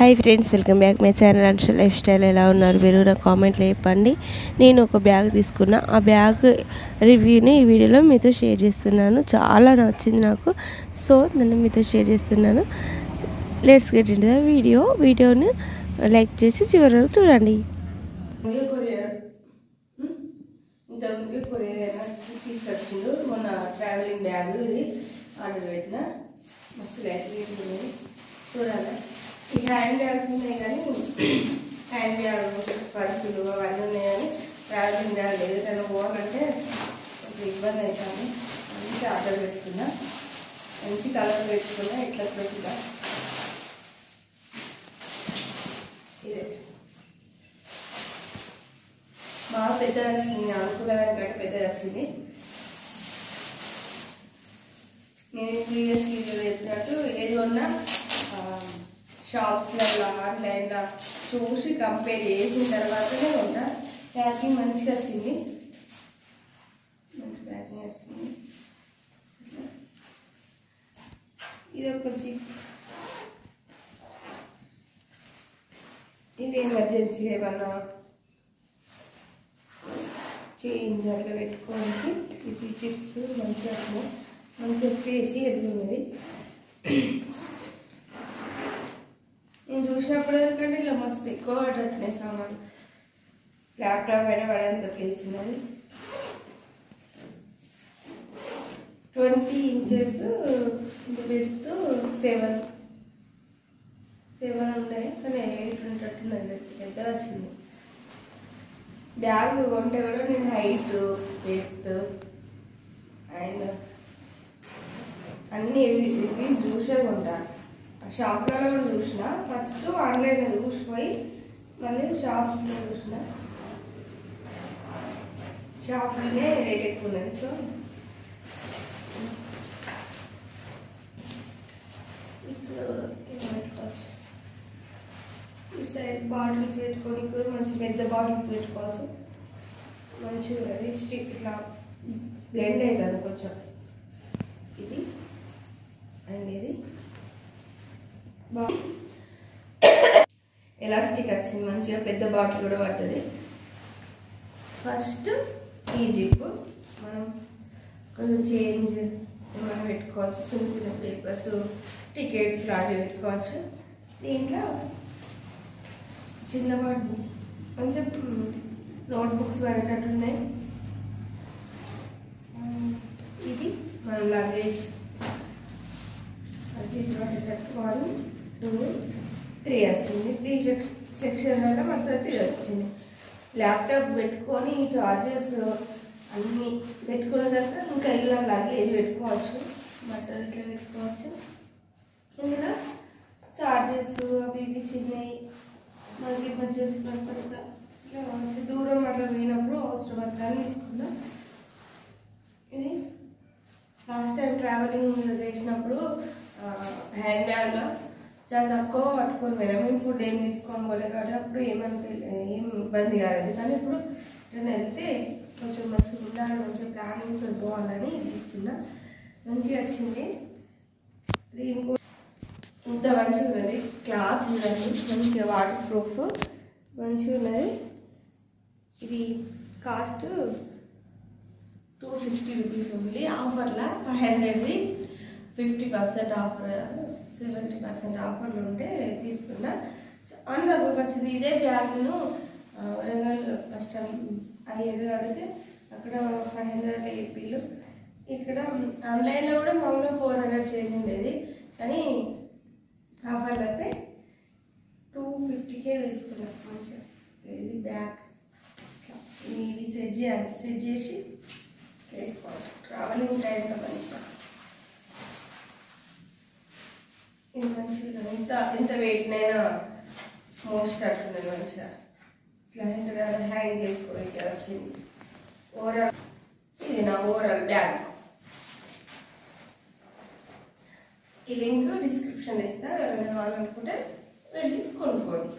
Hi friends welcome back my channel and lifestyle. ఎలా ఉన్నారు? మీరు నా కామెంట్లో చెప్పండి. నేను ఒక బ్యాగ్ తీసుకున్నా. ఆ బ్యాగ్ రివ్యూని ఈ వీడియోలో మీతో షేర్ చేస్తున్నాను. చాలా నచ్చింది నాకు. సో నేను మీతో షేర్ చేస్తున్నాను. Let's get in the video వీడియోని లైక్ చేసి చివరి వరకు చూడండి. కొరియర్. తీసుకొచ్చిండు మొన్న ట్రావెలింగ్ బ్యాగ్ ఇది ఆర్డర్ పెట్టిన. మస్తు చూడాలి. ఈ హ్యాండ్ బ్యాగ్స్ ఉన్నాయి కానీ హ్యాండ్ బ్యాగ్ పర్సులు అవన్నీ ఉన్నాయి కానీ ట్రావెలింగ్ బ్యాగ్ లేదు ఏదైనా పోవాలంటే కొంచెం ఇబ్బంది అవుతుంది. అందుకే ఆర్డర్ పెట్టుకున్నా. మంచి కలర్ పెట్టుకున్నా ఇట్లా పెట్టుకున్నా ఇదే. బాగా పెద్ద వచ్చింది నేను అనుకున్న దానికంటే పెద్దగా వచ్చింది నేను ప్రీవియస్ వీడియోలో చెప్పినట్టు ఏది ఉన్నా షాప్స్లలో ఆన్లైన్లో చూసి కంపేర్ చేసిన తర్వాతనే ఉన్నా ప్యాకింగ్ మంచిగా వచ్చింది. మంచి ప్యాకింగ్ వచ్చింది. ఇది ఒక జిప్ ఇది ఎమర్జెన్సీ ఏమన్నా చేంజ్ అట్లా పెట్టుకోవడానికి ఇది చిప్స్ మంచిగా మంచిగా స్పేసీ ఎదుగున్నది. చూసినప్పుడు ఎందుకంటే ఇలా మస్తు ఎక్కువ పడట్లేదు సామాన్ ల్యాప్టాప్ అయినా పడేంత ప్లేస్ ఉన్నది. Twenty inches width seven seven ఉన్నాయి కానీ ఎయిట్ ఉంటట్టున్నది విడ్త్ పెద్ద వచ్చింది. బ్యాగ్ కొంటే కూడా నేను హైట్ విడ్త్ అండ్ అన్ని రివ్యూస్ చూసే కొంటాను షాప్లలో కూడా చూసిన. ఫస్ట్ ఆన్లైన్లో చూసిపోయి మళ్ళీ షాప్స్లో చూసిన. షాప్లోనే రేట్ ఎక్కువ ఉన్నది సో. ఇక్కడ పెట్టుకోవచ్చు. ఈ సైడ్ బాటిల్స్ పెట్టుకొని కూడా మంచి పెద్ద బాటిల్స్ పెట్టుకోవచ్చు. మంచిగా అది స్టిక్ ఇట్లా బ్లెండ్ అవుతుంది కొంచెం ఇది. అండ్ ఇది. ఎలాస్టిక్ వచ్చింది మంచిగా పెద్ద బాటిల్ కూడా పడుతుంది. ఫస్ట్ ఈ జిప్ మనం కొంచెం చేంజ్ ఏమైనా పెట్టుకోవచ్చు. చిన్న చిన్న పేపర్స్ టికెట్స్ లాంటివి పెట్టుకోవచ్చు. దీంట్లో చిన్న బాటిల్ కొంచెం నోట్బుక్స్ పడేటట్టు ఉన్నాయి. ఇది మన లగేజ్ లగేజ్ పడేటట్టు వాళ్ళు టూ త్రీ వచ్చింది త్రీ సెక్షన్ వల్ల మొత్తం త్రీ వచ్చింది. ల్యాప్టాప్ పెట్టుకొని చార్జెస్ అన్నీ పెట్టుకున్న తర్వాత ఇంకా ఇలా లగేజ్ పెట్టుకోవచ్చు. బట్టలు ఇట్లా పెట్టుకోవచ్చు. ఇందులో చార్జెస్ అవి ఇవి చిన్నవి మనకి ఎమర్జెన్సీ పర్పస్గా ఇట్లా కావచ్చు. దూరం అట్లా పోయినప్పుడు అవసరం అట్లా తీసుకుందాం. ఇది లాస్ట్ టైం ట్రావెలింగ్ చేసినప్పుడు హ్యాండ్ బ్యాగ్లో చాలా తక్కువ పట్టుకొని పోయినా. మేము ఫుడ్ ఏం తీసుకొని పోలే కాబట్టి అప్పుడు ఏమనిపి ఏం ఇబ్బంది కాలేదు. కానీ ఇప్పుడు నేను వెళ్తే కొంచెం మంచిగా ఉండాలి మంచి ప్లానింగ్తో పోవాలని తీసుకున్నా. మంచిగా వచ్చింది. ఇది ఇంకో ఇంత మంచిగా ఉన్నది. క్లాత్ ఉన్నది. మంచిగా వాటర్ ప్రూఫ్ మంచిగా ఉన్నది. ఇది కాస్ట్ టూ సిక్స్టీ రూపీస్ ఉంది ఆఫర్లో five హండ్రెడ్ది fifty percent offer seventy percent ఆఫర్లు ఉంటే తీసుకున్నా. చాలా తక్కువకి వచ్చింది ఇదే బ్యాగ్ను వరంగల్ ఫస్ట్ అయ్యారు అడిగితే అక్కడ ఫైవ్ హండ్రెడ్ ఏపీలు. ఇక్కడ ఆన్లైన్లో కూడా మామూలుగా ఫోర్ హండ్రెడ్ చేంజ్ ఉండేది. కానీ ఆఫర్లు అయితే టూ ఫిఫ్టీకే తీసుకున్నాం. మంచిగా ఇది బ్యాగ్. ఇది సెట్ చేయాలి. సెట్ చేసి వేసుకోవచ్చు ట్రావెలింగ్ టైంలో మంచిగా ఇది మంచిగా ఎంత ఎంత వెయిట్నైనా మోస్ట్ అట్లున్నది మంచిగా. ఇట్లా ఇక్కడ హ్యాంగ్ చేసుకోవాలి ఇక్కడ వచ్చింది. ఓవరాల్ ఇది నా ఓవరాల్ బ్యాగ్ ఈ లింక్ డిస్క్రిప్షన్ ఇస్తా. ఎవరైనా కావాలనుకుంటే వెళ్ళి కొనుక్కోండి.